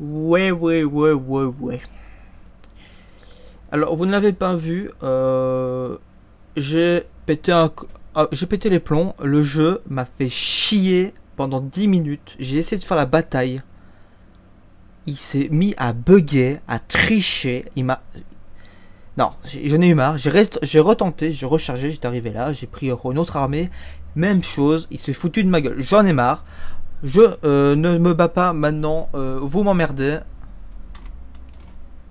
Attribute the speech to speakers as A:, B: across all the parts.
A: Ouais, ouais, ouais, ouais, ouais. Alors, vous ne l'avez pas vu, euh, j'ai pété un... ah, j'ai pété les plombs, le jeu m'a fait chier pendant 10 minutes, j'ai essayé de faire la bataille. Il s'est mis à bugger, à tricher, il m'a... Non, j'en ai eu marre, j'ai j'ai retenté, j'ai rechargé, j'étais arrivé là, j'ai pris une autre armée, même chose, il s'est foutu de ma gueule, j'en ai marre. Je euh, ne me bats pas maintenant, euh, vous m'emmerdez.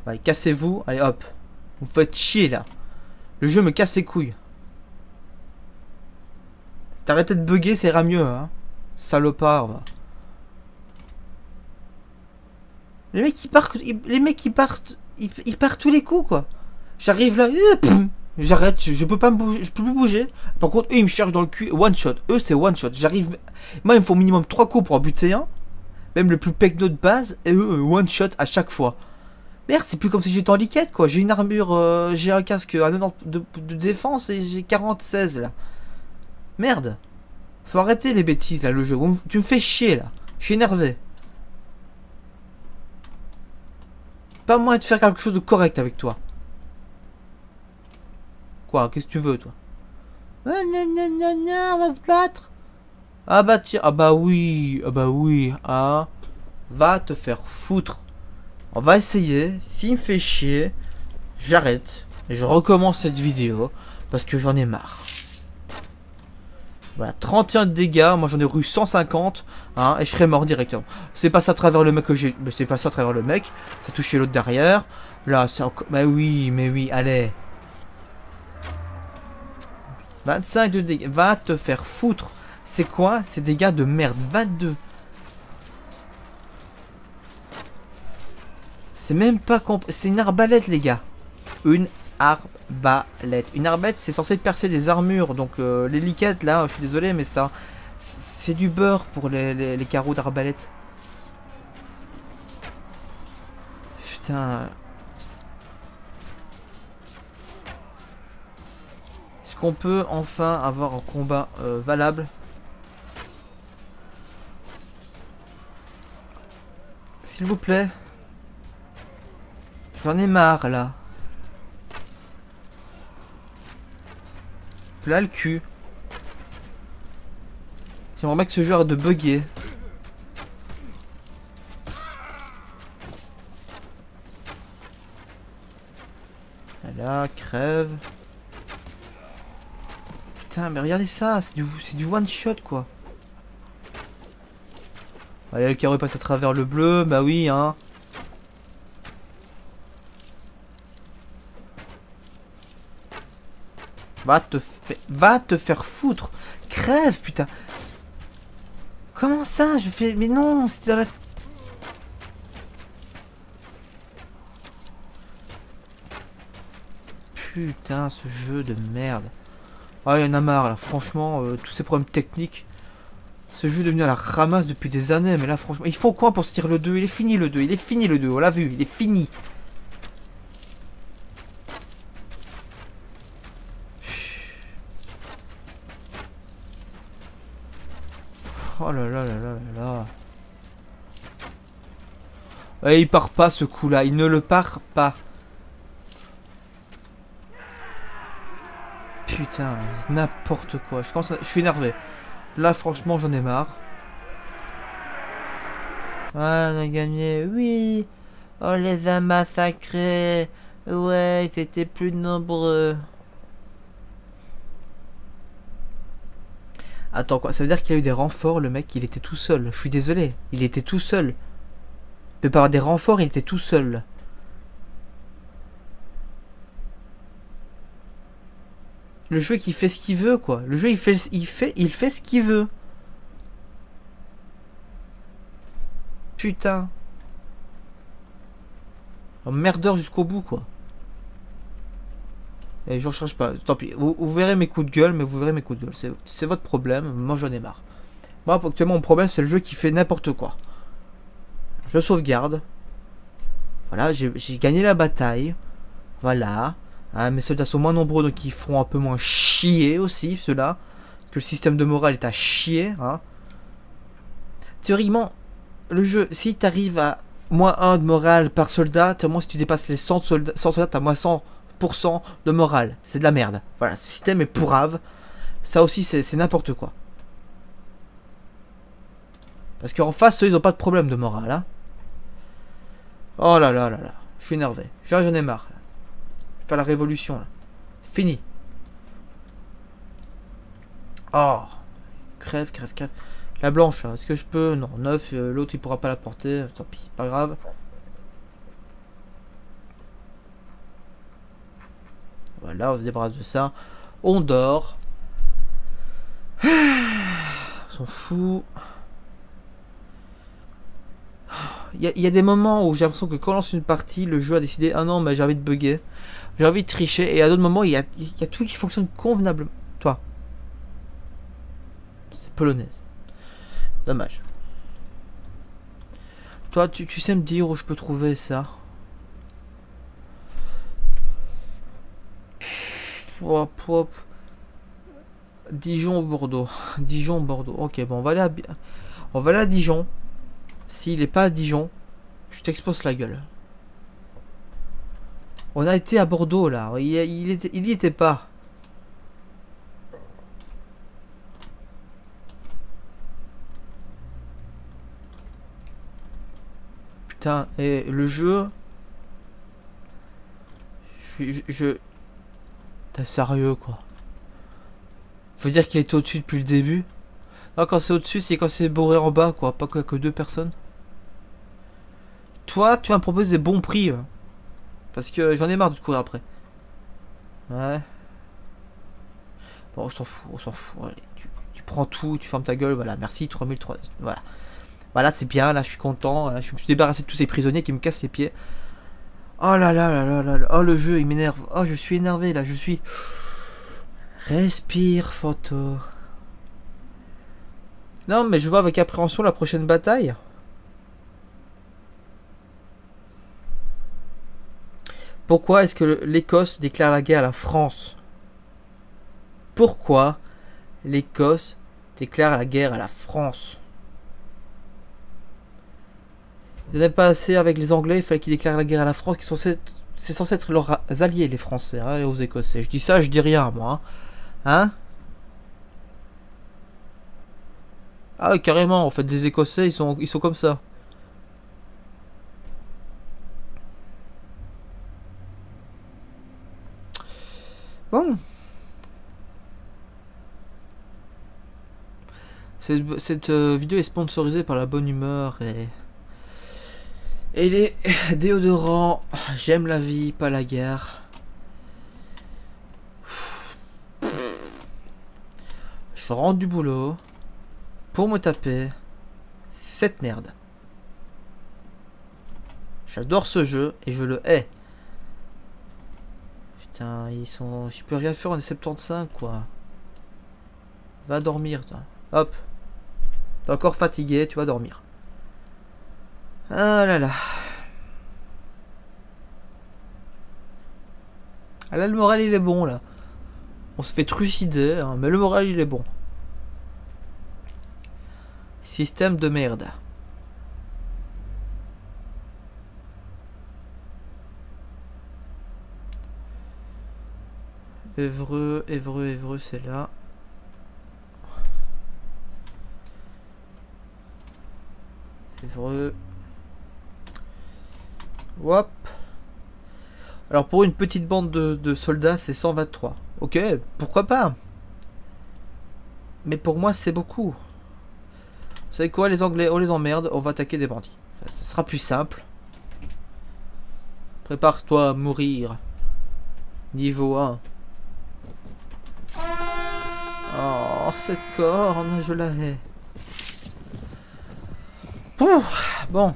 A: Allez, cassez-vous, allez hop. Vous faites chier là. Le jeu me casse les couilles. Si de bugger, ça ira mieux, hein. Salopard. Les mecs ils partent, les mecs ils partent, ils, partent tous les coups quoi. J'arrive là, euh, j'arrête, je, peux pas me bouger, je peux plus bouger. Par contre, eux ils me cherchent dans le cul, one shot. Eux c'est one shot. J'arrive, moi il me faut minimum 3 coups pour en buter un, même le plus pecno de base, et eux one shot à chaque fois. Merde, c'est plus comme si j'étais en liquette quoi. J'ai une armure, euh, j'ai un casque à 90 de, de défense et j'ai 46 là. Merde. Faut arrêter les bêtises là, le jeu. Tu me fais chier là. Je suis énervé. Pas moyen de faire quelque chose de correct avec toi. Quoi Qu'est-ce que tu veux toi Ah, non, non, non, on va se battre. Ah bah tiens, ah bah oui, ah bah oui, ah. Va te faire foutre. On va essayer. S'il me fait chier, j'arrête. Et je recommence cette vidéo. Parce que j'en ai marre. Voilà, 31 de dégâts. Moi j'en ai eu 150. Hein, et je serais mort directement. C'est pas ça à travers le mec que j'ai. Mais c'est pas ça à travers le mec. Ça a touché l'autre derrière. Là, c'est encore. Mais oui, mais oui, allez. 25 de dégâts. Va te faire foutre. C'est quoi ces dégâts de merde? 22. C'est même pas. C'est une arbalète, les gars. Une arbalète. Une arbalète, c'est censé percer des armures. Donc, euh, les liquettes, là, je suis désolé, mais ça... C'est du beurre pour les, les- les carreaux d'arbalète. Putain... qu'on peut enfin avoir un combat euh, valable? S'il vous plaît. J'en ai marre là. Là le cul. J'aimerais bien que ce jeu arrête de bugger. Là, crève. Mais regardez ça, c'est du, du one shot quoi. Allez, le carreau passe à travers le bleu, bah oui, hein. Va te, va te faire foutre. Crève, putain. Comment ça Je fais... Mais non, c'était dans la... Putain, ce jeu de merde. Ah, il y en a marre, là. Franchement, euh, tous ces problèmes techniques. Ce jeu est devenu à la ramasse depuis des années, mais là, franchement... Il faut quoi pour se tirer le 2 Il est fini, le 2. Il est fini, le 2. On l'a vu, il est fini. Oh là là là là là là. Et il part pas ce coup-là, il ne le part pas. Putain, n'importe quoi. Je, pense, je suis énervé. Là, franchement, j'en ai marre. Ah, on a gagné, oui. On les a massacrés. Ouais, ils étaient plus nombreux. Attends quoi, ça veut dire qu'il a eu des renforts, le mec, il était tout seul. Je suis désolé, il était tout seul. Pas avoir des renforts, il était tout seul. Le jeu qui fait ce qu'il veut quoi. Le jeu il fait il fait ce qu'il veut. Putain. Un merdeur jusqu'au bout quoi. Et je recharge pas. Tant pis. Vous, vous verrez mes coups de gueule, mais vous verrez mes coups de gueule. C'est- votre problème. Moi, j'en ai marre. Moi, actuellement, mon problème, c'est le jeu qui fait n'importe quoi. Je sauvegarde. Voilà, j'ai gagné la bataille. Voilà. Hein, mes soldats sont moins nombreux, donc ils feront un peu moins chier aussi, ceux-là. Parce que le système de morale est à chier. Hein. Théoriquement, le jeu, si tu arrives à moins 1 de morale par soldat. Tellement si tu dépasses les 100 soldats, 100 soldats, t'as moins 100% de morale. C'est de la merde. Voilà, ce système est pourrave. Ça aussi, c'est n'importe quoi. Parce qu'en face, eux, ils ont pas de problème de morale. Hein. Oh là là là là. Je suis énervé. J'en ai marre. Faire la révolution. Fini. Oh. Crève, crève, crève. La blanche, est-ce que je peux? Non, 9, euh, l'autre il pourra pas la porter, tant pis, c'est pas grave. Voilà, on se débarrasse de ça. On dort. on s'en fout. Il y, a des moments où j'ai l'impression que quand on lance une partie, le jeu a décidé Ah non, mais j'ai envie de bugger, j'ai envie de tricher, et à d'autres moments, il y a, tout qui fonctionne convenablement. Toi, c'est polonaise. Dommage. Toi, tu, sais me dire où je peux trouver ça Hop, hop. Dijon Bordeaux. Dijon Bordeaux. Ok, bon, on va aller à, on va aller à Dijon. S'il est pas à Dijon, je t'expose la gueule. On a été à Bordeaux là. Il, il, était, il y était pas. et le jeu... Je. T'es sérieux, quoi. Faut dire qu'il était au-dessus depuis le début. Non, quand c'est au-dessus, c'est quand c'est bourré en bas, quoi. Pas que, que deux personnes. Toi, tu vas me proposer des bons prix. Hein. Parce que j'en ai marre de courir après. Ouais. Bon, on s'en fout, on s'en fout. Tu, prends tout, tu fermes ta gueule, voilà. Merci, 3003. Voilà. Voilà, c'est bien, là, je suis content. Je me suis débarrassé de tous ces prisonniers qui me cassent les pieds. Oh là là là là là là. Oh, le jeu, il m'énerve. Oh, je suis énervé, là, je suis... Respire, photo. Non, mais je vois avec appréhension la prochaine bataille. Pourquoi est-ce que l'Écosse déclare la guerre à la France? Pourquoi l'Écosse déclare la guerre à la France? Ils n'avaient pas assez avec les Anglais, il fallait qu'ils déclarent la guerre à la France, c'est censé être leurs alliés, les Français, hein, aux Écossais. Je dis ça, je dis rien, moi. Hein, hein? Ah carrément, en fait, les Écossais, ils sont comme ça. Bon. Cette, euh, vidéo est sponsorisée par la bonne humeur et... Et les déodorants, j'aime la vie, pas la guerre. Je rentre du boulot pour me taper cette merde. J'adore ce jeu et je le hais. Putain, ils sont... Je peux rien faire, on est 75 quoi. Va dormir toi. Hop. T'es encore fatigué, tu vas dormir. Ah là là. Ah là, le moral il est bon là. On se fait trucider, hein, mais le moral il est bon. Système de merde. Évreux, Évreux, Évreux, c'est là. Évreux. Hop. Alors pour une petite bande de, soldats, c'est 123. Ok, pourquoi pas? Mais pour moi, c'est beaucoup. Vous savez quoi, les Anglais, on les emmerde, on va attaquer des bandits. Ce sera plus simple. Prépare-toi à mourir. Niveau 1. Oh, cette corne, je la hais. bon.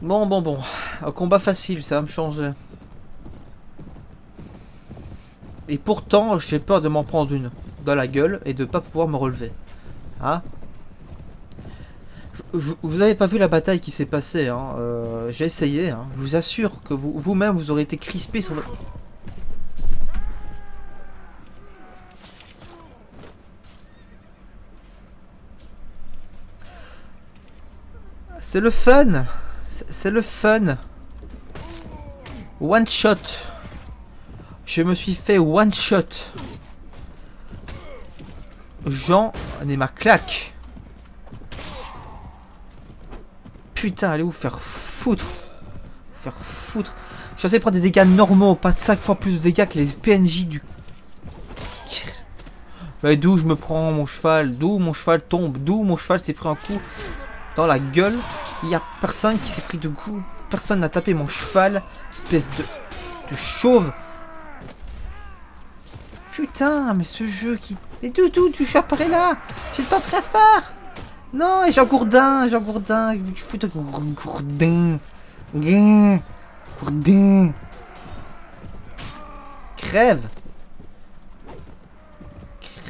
A: Bon, bon, bon. Un combat facile, ça va me changer. Et pourtant, j'ai peur de m'en prendre une dans la gueule et de pas pouvoir me relever. Hein? vous n'avez pas vu la bataille qui s'est passée, hein, euh, j'ai essayé, hein. je vous assure que vous-même vous, vous, aurez été crispé sur votre... C'est le fun. C'est le fun. One shot. Je me suis fait one shot. J'en ai ma claque. Putain, allez vous faire foutre. Faire foutre. Je suis censé prendre des dégâts normaux, pas 5 fois plus de dégâts que les PNJ du... Mais d'où je me prends mon cheval? D'où mon cheval tombe? D'où mon cheval s'est pris un coup dans la gueule? Il y a personne qui s'est pris de coup. Personne n'a tapé mon cheval. Espèce de, de chauve. Putain, mais ce jeu qui... Mais d'où, d'où, tu après là? J'ai le temps très fort Non, Jean Gourdin, Jean Gourdin, tu fous de Gourdin. Gourdin. Crève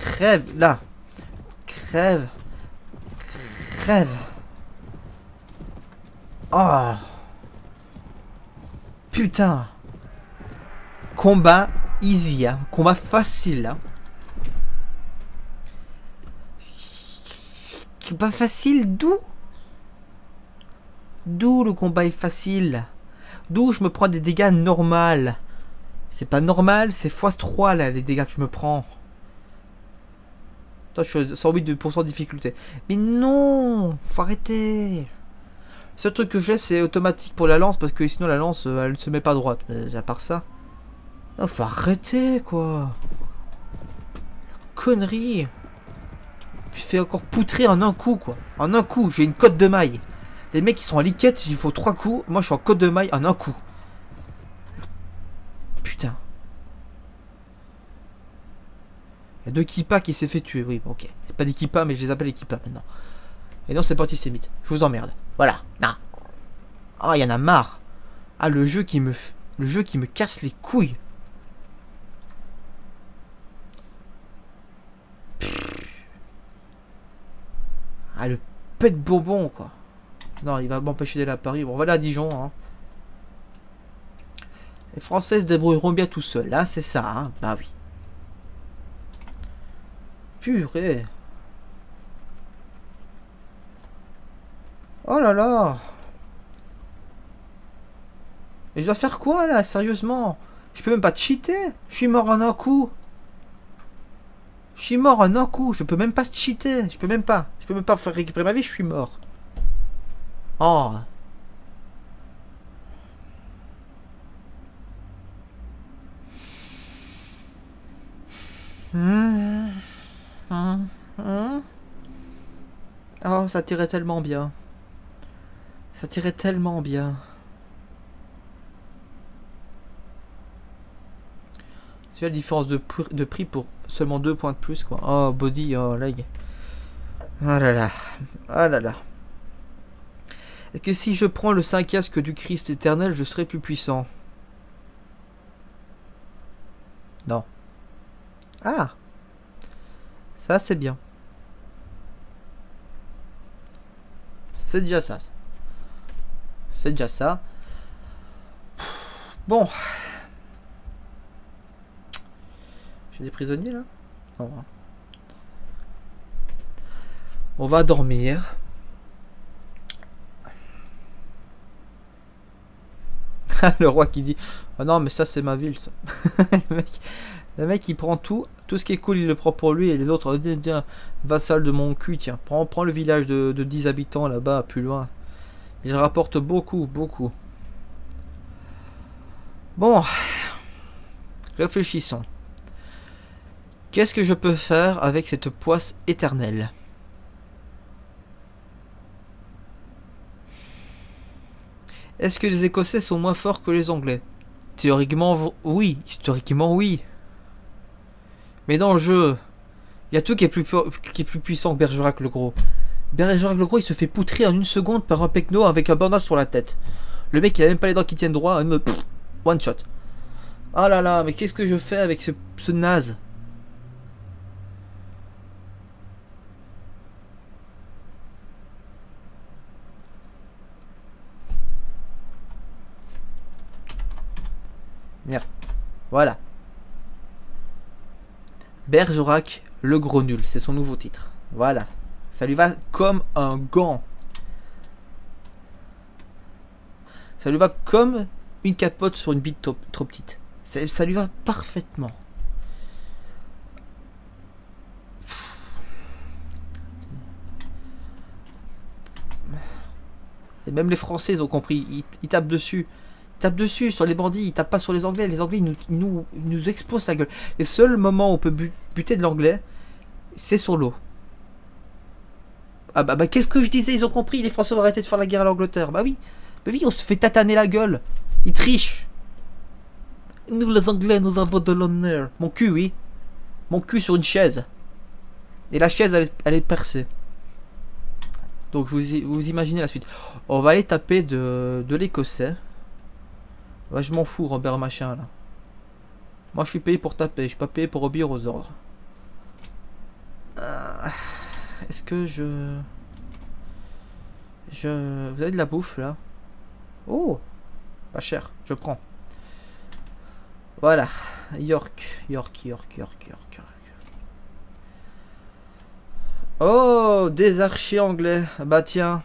A: Crève, là Crève Crève Oh Putain Combat easy, hein. Combat facile, hein. Combat facile, d'où? D'où le combat est facile? D'où je me prends des dégâts normaux C'est pas normal, c'est x3 là, les dégâts que je me prends. Attends, je suis à 108% de difficulté. Mais non Faut arrêter ce truc que j'ai, c'est automatique pour la lance, parce que sinon la lance, euh, elle ne se met pas droite. Mais à part ça... Faut arrêter, quoi Connerie Puis fait encore poutrer en un coup, quoi. En un coup, j'ai une cote de maille. Les mecs, qui sont en liquette, il faut trois coups. Moi, je suis en cote de maille en un coup. Putain. Il y a deux Kippas qui s'est fait tuer. Oui, ok. C'est pas des Kippas, mais je les appelle les Kippas maintenant. Et non, c'est pas antisémite. Je vous emmerde. Voilà. Ah. Oh, il y en a marre. Ah, le jeu qui me... Le jeu qui me casse les couilles. Ah, pet bourbon, quoi. Non, il va m'empêcher d'aller à Paris. Bon, on Dijon, hein. Les Français se débrouilleront bien tout seuls. Là, c'est ça, hein. Bah oui. Purée. Oh là là Mais je dois faire quoi là, sérieusement? Je peux même pas cheater? Je suis mort en un coup Je suis mort en un coup, je peux même pas cheater Je peux même pas, je peux même pas faire récupérer ma vie, je suis mort Oh Oh, ça tirait tellement bien. Ça tirait tellement bien. C'est la différence de, de, prix pour seulement deux points de plus quoi. Oh body, oh leg. Oh là là. Oh là là. Est-ce que si je prends le 5 casque du Christ éternel, je serai plus puissant? Non. Ah Ça c'est bien. C'est déjà ça. C'est déjà ça. Bon. J'ai des prisonniers là? Hein. On va dormir. le roi qui dit oh non mais ça c'est ma ville ça. le, mec, il prend tout tout ce qui est cool il le prend pour lui et les autres tiens vassal de mon cul tiens prends, prends le village de, de 10 habitants là-bas plus loin il rapporte beaucoup, beaucoup. Bon. Réfléchissons. Qu'est-ce que je peux faire avec cette poisse éternelle? Est-ce que les Écossais sont moins forts que les Anglais? Théoriquement, oui. Historiquement, oui. Mais dans le jeu, il y a tout qui est plus, qui est plus puissant que Bergerac le Gros. Bergerac le gros il se fait poutrer en une seconde par un pecno avec un bandage sur la tête. Le mec il a même pas les dents qui tiennent droit, one shot. Ah là là, mais qu'est-ce que je fais avec ce, ce naze Merde. Voilà. Bergerac le gros nul, c'est son nouveau titre. Voilà. Ça lui va comme un gant. Ça lui va comme une capote sur une bite trop, petite. Ça, lui va parfaitement. Et même les Français, ont compris. Ils tapent dessus. Tapent dessus sur les bandits. Ils tapent pas sur les Anglais. Les Anglais, nous, exposent la gueule. Les seuls moments où on peut bu- buter de l'Anglais, c'est sur l'eau. Ah bah, bah qu'est-ce que je disais? Ils ont compris. Les Français ont arrêté de faire la guerre à l'Angleterre. Bah oui. Bah oui, on se fait tataner la gueule. Ils trichent. Nous, les Anglais, nous avons de l'honneur. Mon cul, oui. Mon cul sur une chaise. Et la chaise, elle est, percée. Donc, vous imaginez la suite. On va aller taper de, de l'écossais. Je m'en fous, Robert Machin, là. Moi, je suis payé pour taper. Je suis pas payé pour obéir aux ordres. Euh, Est-ce que je... Je... Vous avez de la bouffe, là? Oh Pas cher. Je prends. Voilà. York. York, York, York, York, York. Oh Des archers anglais. Bah tiens.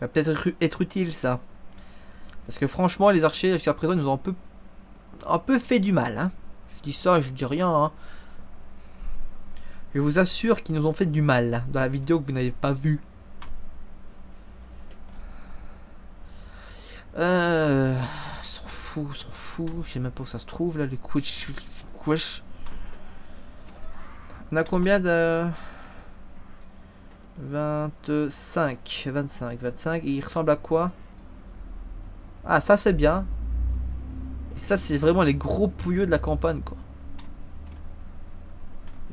A: Va peut-être être, être utile, ça. Parce que franchement, les archers, jusqu'à présent, nous ont un peu... Un peu fait du mal, hein. Je dis ça, je dis rien, hein. Je vous assure qu'ils nous ont fait du mal, dans la vidéo que vous n'avez pas vue. Euh... S'en fout, s'en fout. Je sais même pas où ça se trouve, là, les couches. couches. On a combien de... 25, 25, 25. Et il ressemble à quoi? Ah, ça c'est bien. Et ça c'est vraiment les gros pouilleux de la campagne, quoi.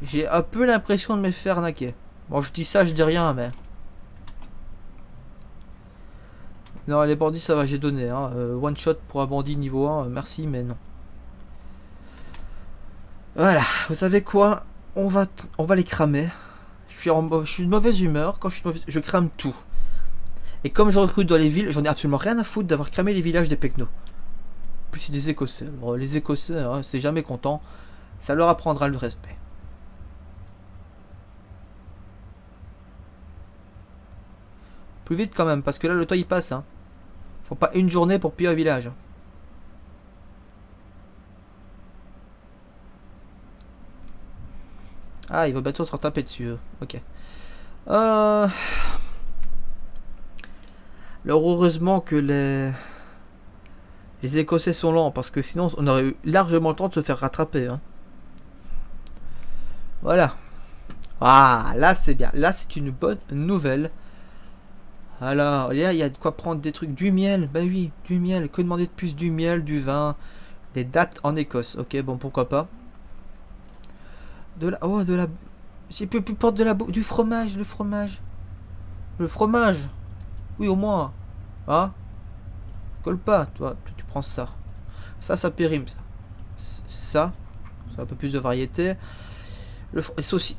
A: J'ai un peu l'impression de me faire arnaquer. Bon, je dis ça, je dis rien, mais... Non, les bandits, ça va, j'ai donné. Hein. Euh, one shot pour un bandit niveau 1, euh, merci, mais non. Voilà, vous savez quoi? On va, on va les cramer. Je suis, en, je suis de mauvaise humeur. Quand je crame tout. Et comme je recrute dans les villes, j'en ai absolument rien à foutre d'avoir cramé les villages des Pecnos. Plus, c'est des Écossais. Les Écossais, hein, c'est jamais content. Ça leur apprendra le respect. Plus vite quand même, parce que là, le temps il passe. Hein. Faut pas une journée pour piller un village. Ah, il va bientôt se retaper dessus. Ok. Euh... Alors, heureusement que les... Les Écossais sont lents, parce que sinon, on aurait eu largement le temps de se faire rattraper. hein. Voilà. Ah, là, c'est bien. Là, c'est une bonne nouvelle. Alors, il y a de quoi prendre des trucs. Du miel, bah oui, du miel. Que demander de plus Du miel, du vin, des dates en Écosse. Ok, bon, pourquoi pas. De la... Oh, de la... J'ai plus, plus porte de la... Du fromage, le fromage. Le fromage. Oui, au moins. Hein Colle pas, toi. Tu, prends ça. Ça, ça périme, ça. Ça. C'est un peu plus de variété. Le,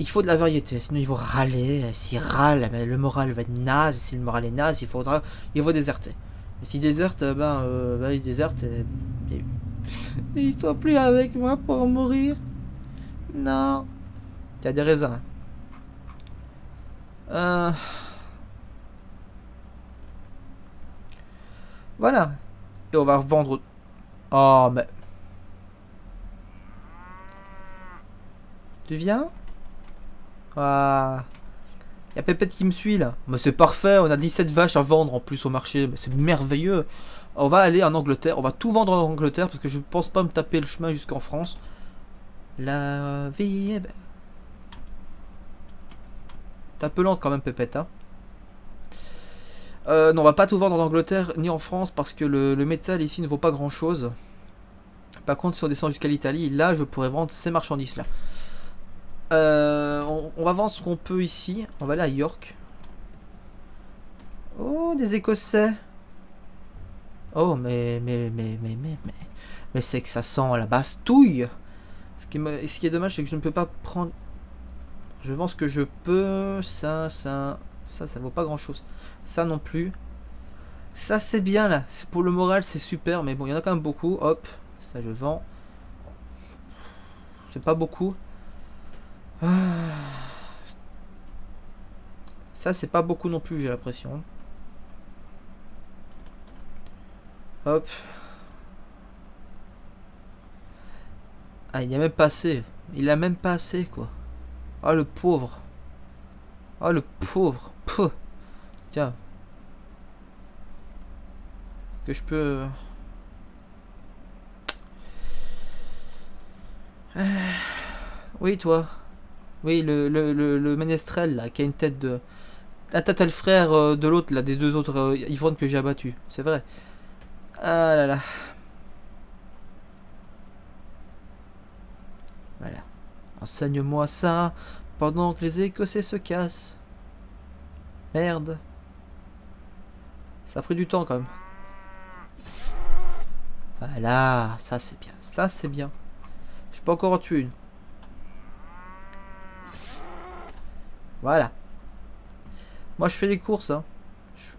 A: il faut de la variété, sinon ils vont râler. S'ils râlent, ben, le moral va être naze. Si le moral est naze, il faudra, il faut déserter. Et s'ils désertent, eh ben, euh, ben, ils. Et, ils sont plus avec moi pour mourir. Non. A des raisins. Euh... Voilà. Et on va revendre. Oh, mais. Tu viens? Ah. Il y a Pépette qui me suit là. Mais c'est parfait, on a 17 vaches à vendre en plus au marché. Mais c'est merveilleux. On va aller en Angleterre. On va tout vendre en Angleterre parce que je pense pas me taper le chemin jusqu'en France. La vie est belle. Un peu lente quand même, Pépette. Hein euh, non, on va pas tout vendre en Angleterre ni en France parce que le, métal ici ne vaut pas grand chose. Par contre, si on descend jusqu'à l'Italie, là je pourrais vendre ces marchandises là. Euh, on, va vendre ce qu'on peut ici. On va aller à York. Oh, des Écossais. Oh, mais, mais, mais, mais, mais, mais, mais c'est que ça sent la bastouille. Ce ce qui est dommage, c'est que je ne peux pas prendre. Je vends ce que je peux. Ça, ça, ça, ça vaut pas grand chose. Ça non plus. Ça, c'est bien là. Pour le moral, c'est super. Mais bon, il y en a quand même beaucoup. Hop, ça je vends. C'est pas beaucoup. Ah. Ça, c'est pas beaucoup non plus, j'ai l'impression. Hop. Ah, il n'y a même pas assez. Il a même pas assez, quoi. Ah, le pauvre. Ah, le pauvre. Tiens. Que je peux... Euh, oui, toi. Oui, le, le, le, ménestrel, là, qui a une tête de... Ah, t'as le frère euh, de l'autre, là, des deux autres euh, ivrognes que j'ai abattus. C'est vrai. Ah là là. Voilà. Enseigne-moi ça pendant que les Écossais se cassent. Merde. Ça a pris du temps quand même. Voilà, ça c'est bien. Ça c'est bien. Je peux encore en tuer une. Voilà. Moi je fais les courses. Hein.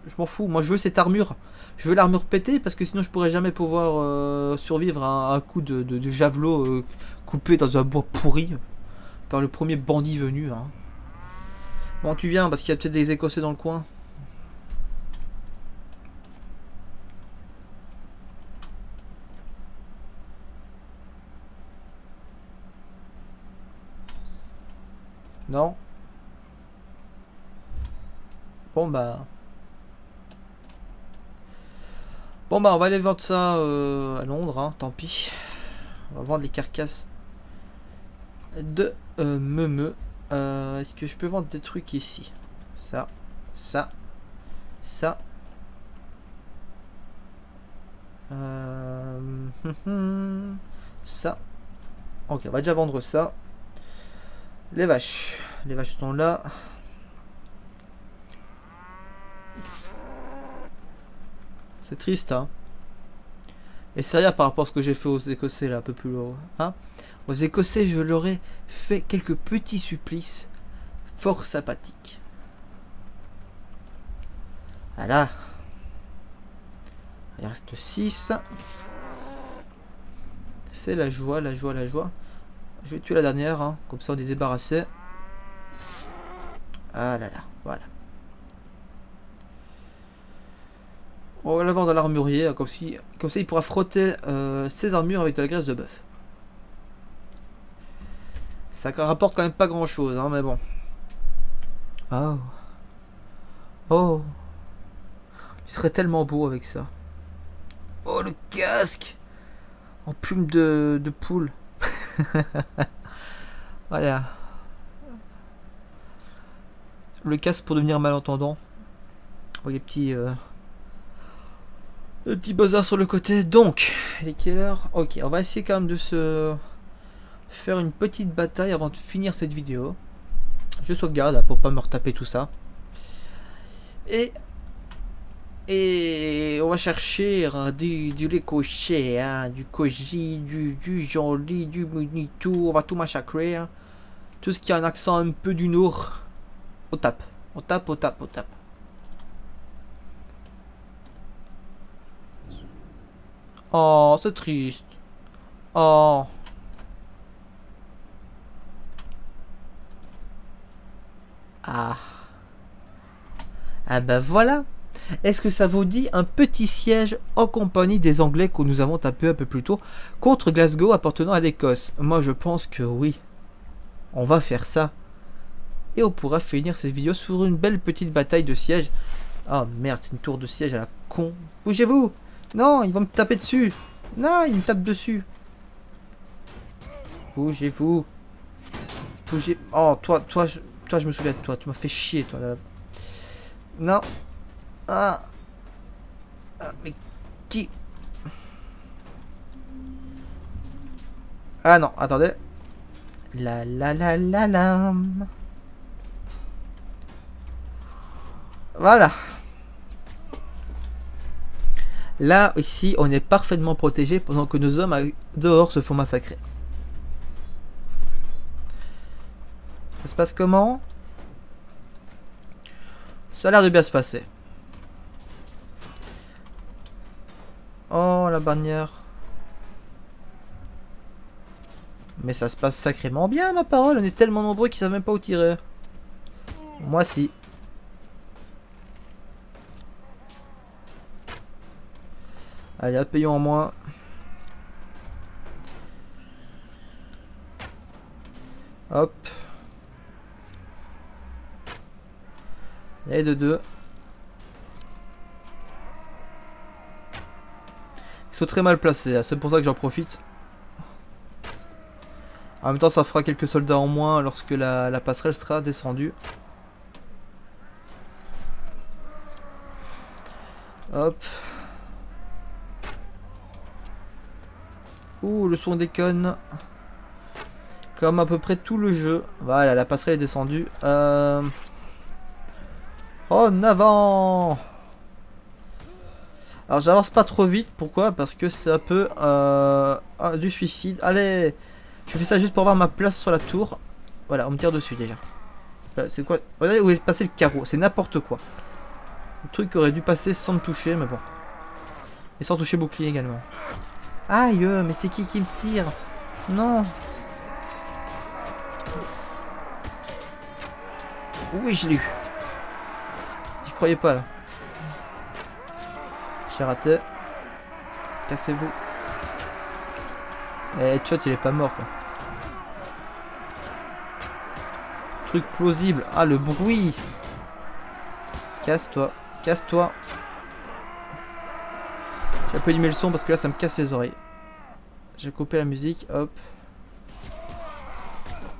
A: Je, m'en fous. Moi je veux cette armure. Je veux l'armure pétée parce que sinon je pourrais jamais pouvoir euh, survivre à un coup de, javelot euh, coupé dans un bois pourri par le premier bandit venu. Hein. Bon tu viens parce qu'il y a peut-être des écossais dans le coin. Non Bon bah... Bon bah on va aller vendre ça euh, à Londres, hein, tant pis. On va vendre les carcasses de euh, me euh, Est-ce que je peux vendre des trucs ici? Ça, ça, ça. ça. Ok, on va déjà vendre ça. Les vaches. Les vaches sont là. C'est triste, hein. Et rien par rapport à ce que j'ai fait aux Écossais, là, un peu plus loin. Hein aux Écossais, je leur ai fait quelques petits supplices fort sympathiques. Voilà. Il reste 6. C'est la joie, la joie, la joie. Je vais tuer la dernière, hein. comme ça on est débarrassé. Ah là là, voilà. On va la vendre à l'armurier, hein, comme, ça il pourra frotter euh, ses armures avec de la graisse de bœuf. Ça rapporte quand même pas grand chose, hein, mais bon. Oh. Oh. Tu serais tellement beau avec ça. Oh le casque En plume de poule. voilà. Le casque pour devenir malentendant. Oh, les petits... Euh... Le petit bazar sur le côté. Donc, il est quelle heure Ok, on va essayer quand même de se faire une petite bataille avant de finir cette vidéo. Je sauvegarde pour pas me retaper tout ça. Et et on va chercher du, du lait hein, du koji, du, du joli, du tout on va tout massacrer. Hein. Tout ce qui a un accent un peu du nord, on tape, on tape, on tape, on tape. Oh, c'est triste. Oh. Ah. Ah bah voilà. Est-ce que ça vous dit un petit siège en compagnie des Anglais que nous avons tapé un peu plus tôt contre Glasgow appartenant à l'Écosse? Moi je pense que oui. On va faire ça. Et on pourra finir cette vidéo sur une belle petite bataille de siège. Oh merde, c'est une tour de siège à la con. Bougez-vous Non, ils vont me taper dessus. Non, ils me tapent dessus. Bougez-vous. Bougez... Oh, toi, toi, je... toi, je me souviens de toi. Tu m'as fait chier, toi. Là. Non. Ah. ah. Mais qui? Ah non, attendez. La la la la la. Voilà. Là, ici, on est parfaitement protégé pendant que nos hommes dehors se font massacrer. Ça se passe comment? Ça a l'air de bien se passer. Oh, la bannière. Mais ça se passe sacrément bien, ma parole. On est tellement nombreux qu'ils savent même pas où tirer. Moi, si. Allez, payons en moins. Hop. Et de deux. Très mal placés, hein. c'est pour ça que j'en profite. En même temps, ça fera quelques soldats en moins lorsque la, passerelle sera descendue. Hop. Ouh, le son déconne. Comme à peu près tout le jeu. Voilà, la passerelle est descendue. Euh... En avant Alors j'avance pas trop vite, pourquoi? Parce que c'est un peu euh, ah, du suicide. Allez Je fais ça juste pour avoir ma place sur la tour. Voilà, on me tire dessus déjà. C'est quoi? Regardez où est passé le carreau, c'est n'importe quoi. Le truc aurait dû passer sans me toucher, mais bon. Et sans toucher bouclier également. Aïe, mais c'est qui qui me tire? Non Oui, je l'ai eu. J'y croyais pas, là. J'ai raté. Cassez-vous. Eh, Headshot, il est pas mort, quoi. Truc plausible. Ah, le bruit Casse-toi. Casse-toi. J'ai un peu allumé le son parce que là, ça me casse les oreilles. J'ai coupé la musique, hop.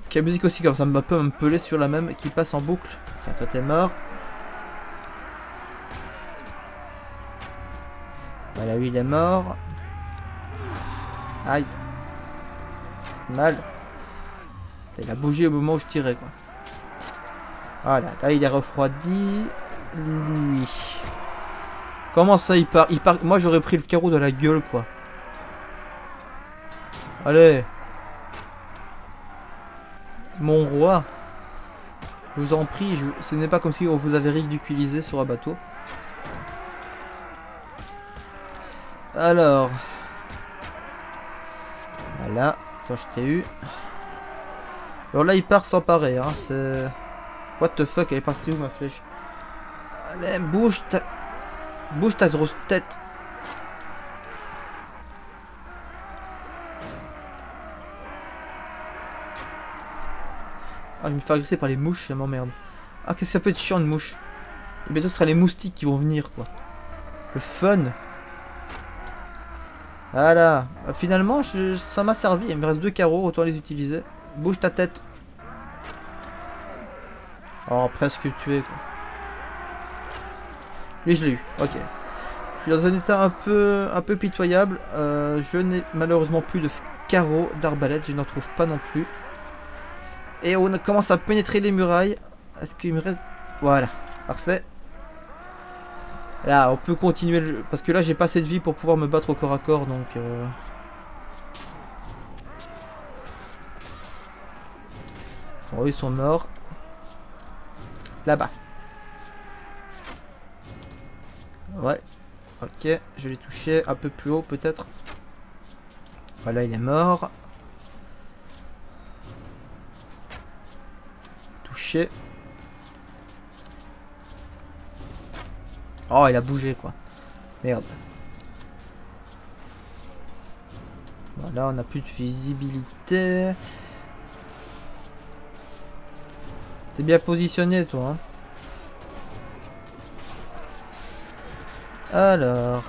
A: Parce a la musique aussi, comme ça me peut me peler sur la même qui passe en boucle. Tiens, toi, t'es mort. Il est mort. Aïe. Mal. Il a bougé au moment où je tirais, quoi. Voilà, là, il est refroidi lui. Comment ça il part Il part. Moi j'aurais pris le carreau de la gueule quoi. Allez. Mon roi. Je vous en prie, ce n'est pas comme si on vous avait ridiculisé sur un bateau. Alors. Voilà. Toi je t'ai eu. Alors là il part sans. Hein. C'est... What the fuck, elle est partie où ma flèche? Allez, bouge ta... Bouge ta grosse tête. Ah, je me fais agresser par les mouches, ça m'emmerde. Ah, qu'est-ce que ça peut être chiant une mouche? Et bientôt ce sera les moustiques qui vont venir, quoi. Le fun. Voilà. Finalement, ça m'a servi. Il me reste deux carreaux, autant les utiliser. Bouge ta tête. Oh, presque tué, quoi. Lui, je l'ai eu. Ok. Je suis dans un état un peu, un peu pitoyable. Euh, je n'ai malheureusement plus de carreaux d'arbalète. Je n'en trouve pas non plus. Et on commence à pénétrer les murailles. Est-ce qu'il me reste... Voilà. Parfait. Là, on peut continuer le jeu. Parce que là, j'ai pas assez de vie pour pouvoir me battre au corps à corps. Donc... Euh... Bon, ils sont morts. Là-bas. Ouais. Ok, je l'ai touché un peu plus haut peut-être. Voilà, il est mort. Touché. Oh, il a bougé quoi. Merde. Voilà, on n'a plus de visibilité. T'es bien positionné toi. Hein Alors.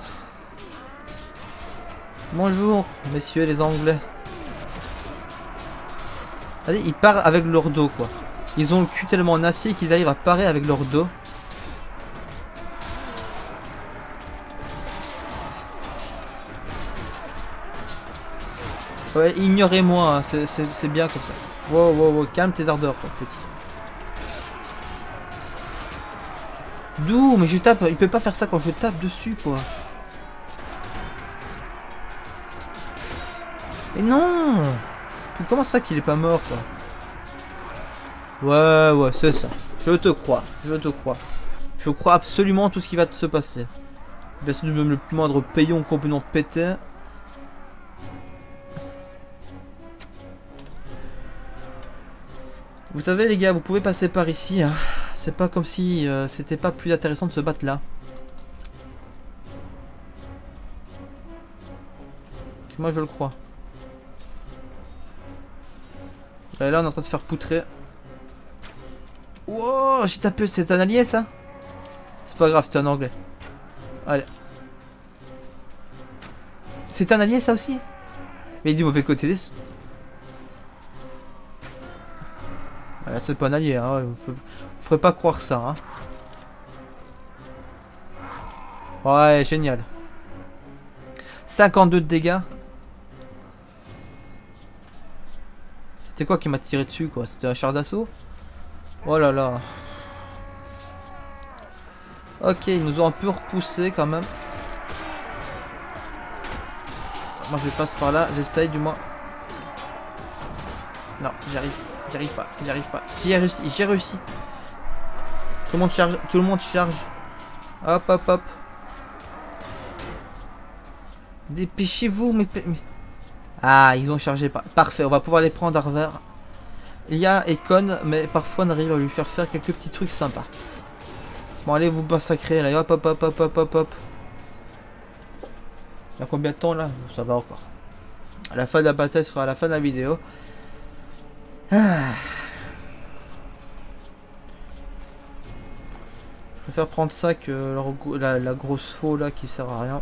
A: Bonjour, messieurs les Anglais. Allez, ils partent avec leur dos, quoi. Ils ont le cul tellement en acier qu'ils arrivent à parer avec leur dos. Ouais, ignorez-moi, hein, c'est bien comme ça. Wow, wow, wow, calme tes ardeurs, toi, petit. D'où Mais je tape, il peut pas faire ça quand je tape dessus, quoi. Et non Comment ça qu'il est pas mort, quoi? Ouais, ouais, c'est ça. Je te crois, je te crois. Je crois absolument tout ce qui va se passer. Se même le moindre payon complètement péter. Vous savez les gars, vous pouvez passer par ici. Hein. C'est pas comme si euh, c'était pas plus intéressant de se battre là. Moi je le crois. Là on est en train de se faire poutrer. Wow, j'ai tapé, c'est un allié ça? C'est pas grave, c'est un anglais. Allez. C'est un allié ça aussi? Mais du mauvais côté des... C'est pas un allié, hein. Vous, ferez pas croire ça, hein. Ouais, génial. 52 de dégâts. C'était quoi qui m'a tiré dessus, quoi? C'était un char d'assaut? Oh là là. Ok, ils nous ont un peu repoussé quand même. Moi je passe par là, j'essaye du moins. Non, j'arrive, j'arrive pas, j'arrive pas. J'ai réussi, j'ai réussi. Tout le monde charge, tout le monde charge. Hop, hop, hop. Dépêchez-vous, mais, Ah, ils ont chargé. Parfait, on va pouvoir les prendre à revers. Il y a Econ, mais parfois on arrive à lui faire faire quelques petits trucs sympas. Bon, allez vous massacrer là. Hop, hop, hop, hop, hop, hop, hop. Il y a combien de temps là? Ça va encore. À la fin de la bataille sera à la fin de la vidéo. Je préfère prendre ça que la, grosse faux là qui sert à rien.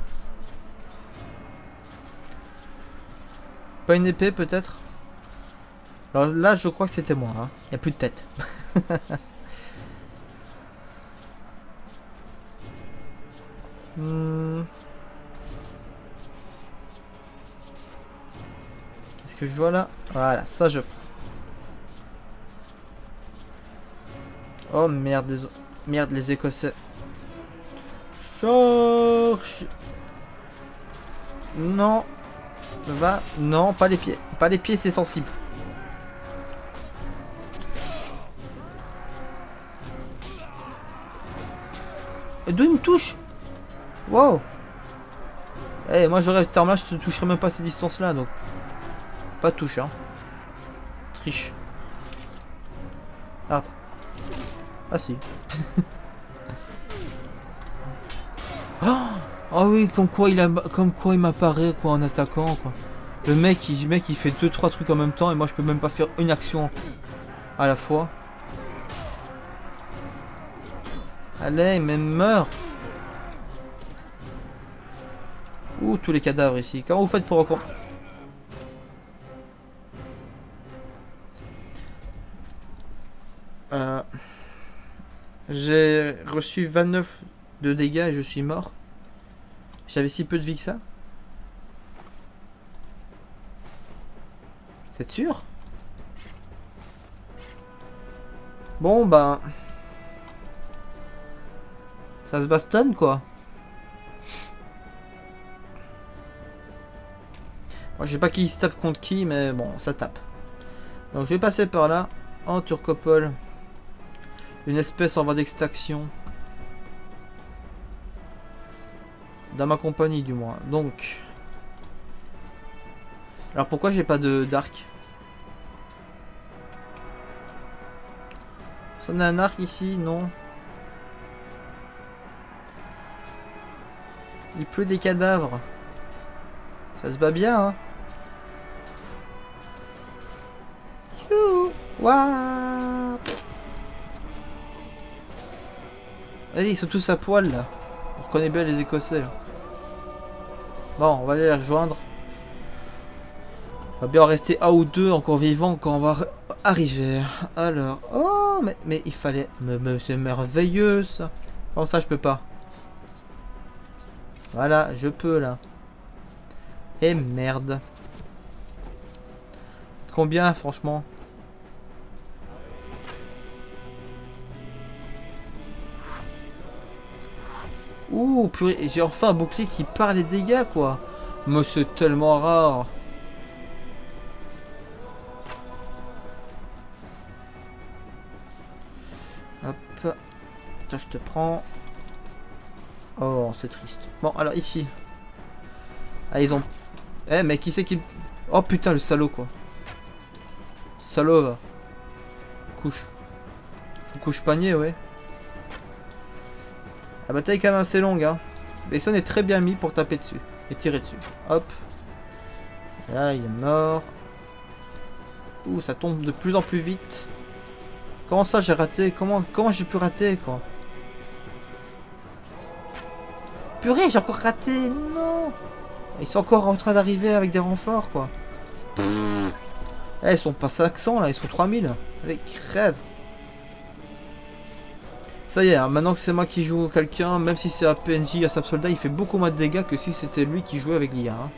A: Pas une épée peut-être? Alors là je crois que c'était moi. Hein. Il n'y a plus de tête. Hmm. Qu'est-ce que je vois là? Voilà, ça je Oh merde, les... merde les Écossais. Charge Non Va. Non, pas les pieds. Pas les pieds, c'est sensible. D'où il me touche? Wow Eh, moi j'aurais cette arme-là, je te toucherais même pas ces distances-là, donc... Pas touche, hein. Triche. Ah, ah si. oh oui, comme quoi il a, comme quoi il m'apparaît quoi en attaquant quoi. Le mec, il, mec, il fait deux trois trucs en même temps et moi je peux même pas faire une action à la fois. Allez, mais meurs. Ouh, tous les cadavres ici. Comment vous faites pour encore J'ai reçu 29 de dégâts et je suis mort. J'avais si peu de vie que ça C'est sûr? Bon, ben... Ça se bastonne, quoi. Moi, je sais pas qui se tape contre qui, mais bon, ça tape. Donc, je vais passer par là. En Turcopole. Une espèce en voie d'extraction. Dans ma compagnie du moins. Donc. Alors pourquoi j'ai pas de d'arc? Ça a un arc ici Non. Il pleut des cadavres. Ça se bat bien, hein Allez, ils sont tous à poil là. On reconnaît bien les Écossais là. Bon, on va les rejoindre. On va bien rester un ou deux encore vivants quand on va arriver. Alors, oh, mais, il fallait... Mais, c'est merveilleux ça. Comment ça je peux pas? Voilà, je peux là. Et merde. Combien franchement? Ouh, purée, j'ai enfin un bouclier qui part les dégâts, quoi. Mais c'est tellement rare. Hop. Attends, je te prends. Oh, c'est triste. Bon, alors ici. Ah, ils ont... Eh, mais qui c'est qui... Oh putain, le salaud, quoi. Salaud. Couche. Couche panier, ouais. La bataille est quand même assez longue, hein. son est très bien mis pour taper dessus et tirer dessus. Hop. Là, il est mort. Ouh, ça tombe de plus en plus vite. Comment ça, j'ai raté? Comment, comment j'ai pu rater, quoi? Purée, j'ai encore raté Non Ils sont encore en train d'arriver avec des renforts, quoi. Eh, ils sont pas 500, là, ils sont 3000. Allez, crève ça y est, hein, maintenant que c'est moi qui joue quelqu'un, même si c'est un PNJ à Sab Soldat, il fait beaucoup moins de dégâts que si c'était lui qui jouait avec l'IA. Hein.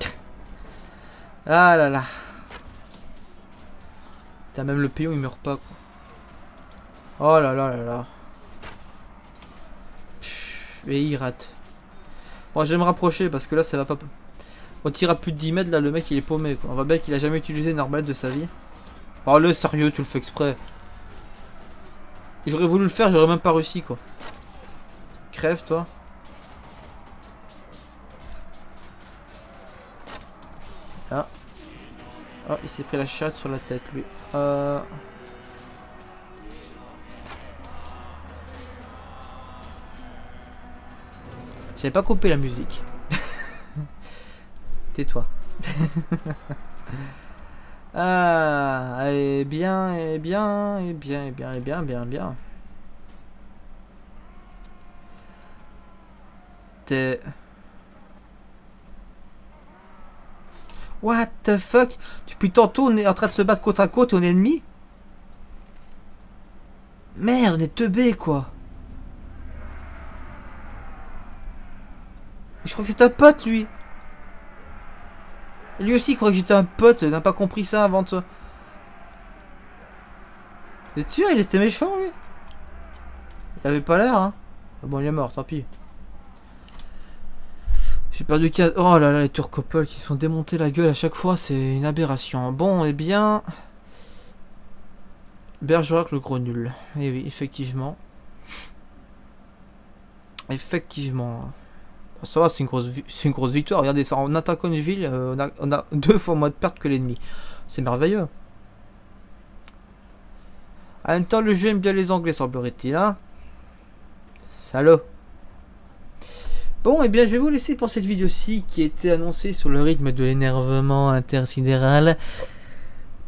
A: ah là là. T'as même le pion, il meurt pas quoi. Oh là là là là. Et il rate. Bon, je vais me rapprocher parce que là ça va pas. On tire à plus de 10 mètres, là le mec il est paumé quoi. On voit bien qu'il a jamais utilisé une arbalète de sa vie. Oh le sérieux, tu le fais exprès. J'aurais voulu le faire, j'aurais même pas réussi quoi. Crève toi. Ah. Oh, il s'est pris la chatte sur la tête lui. Euh... J'avais pas coupé la musique. Tais-toi. Ah, et bien, et bien, et bien, et bien, et bien, bien, bien. T'es... What the fuck? Depuis tantôt, on est en train de se battre côte à côte, on est ennemi? Merde, on est teubé, quoi. Je crois que c'est un pote, lui. Lui aussi il croit que j'étais un pote, il n'a pas compris ça avant. Vous êtes sûr Il était méchant lui? Il avait pas l'air hein ah Bon il est mort, tant pis. J'ai perdu 4... Oh là là, les turcopoles qui sont démontés la gueule à chaque fois, c'est une aberration. Bon, et eh bien... Bergerac le gros nul. Eh oui, effectivement. Effectivement. Ça va, c'est une, grosse, une grosse victoire. Regardez ça, en attaquant une ville, euh, on, a, on, a, deux fois moins de pertes que l'ennemi. C'est merveilleux. En même temps, le jeu aime bien les anglais, semblerait-il. Hein Salaud. Bon, et eh bien, je vais vous laisser pour cette vidéo-ci qui était annoncée sur le rythme de l'énervement intersidéral.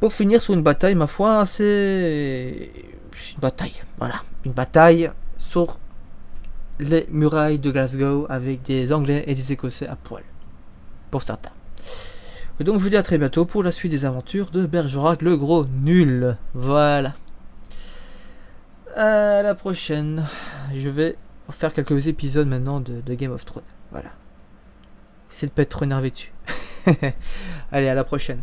A: Pour finir sur une bataille, ma foi, c'est... Une bataille, voilà. Une bataille sur les murailles de Glasgow avec des Anglais et des Écossais à poil. Pour certains. Et donc je vous dis à très bientôt pour la suite des aventures de Bergerac le gros nul. Voilà. À la prochaine. Je vais faire quelques épisodes maintenant de, Game of Thrones. Voilà. C'est de pas être trop énervé dessus. Allez, à la prochaine.